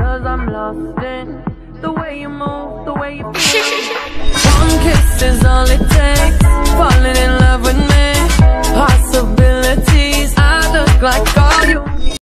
Cause I'm lost in the way you move, the way you feel. One kiss is all it takes. Falling in love with me. Possibilities. I look like